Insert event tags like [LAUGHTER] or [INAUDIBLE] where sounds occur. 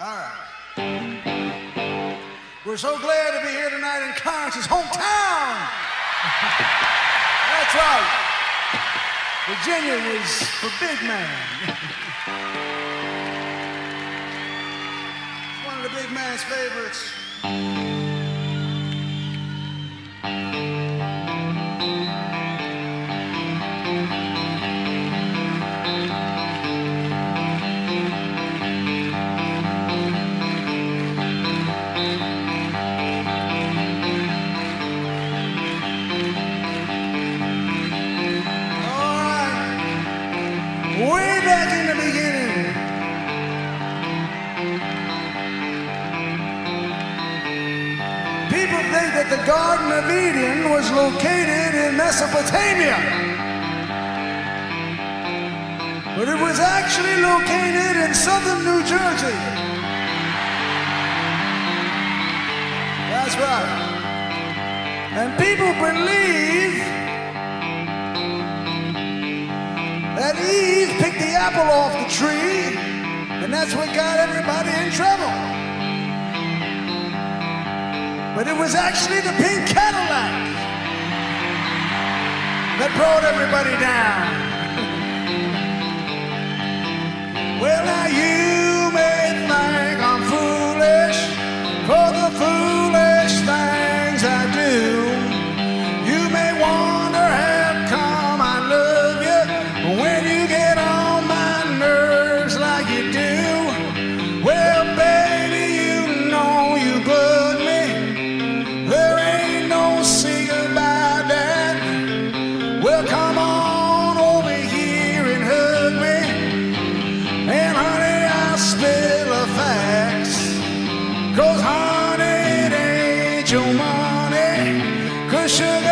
All right. We're so glad to be here tonight in Clarence's hometown. That's right. Virginia was for big man. One of the big man's favorites. The Garden of Eden was located in Mesopotamia. But it was actually located in southern New Jersey. That's right. And people believe that Eve picked the apple off the tree, and that's what got everybody in trouble. But it was actually the pink Cadillac that brought everybody down. [LAUGHS] well, you your money, cause sugar.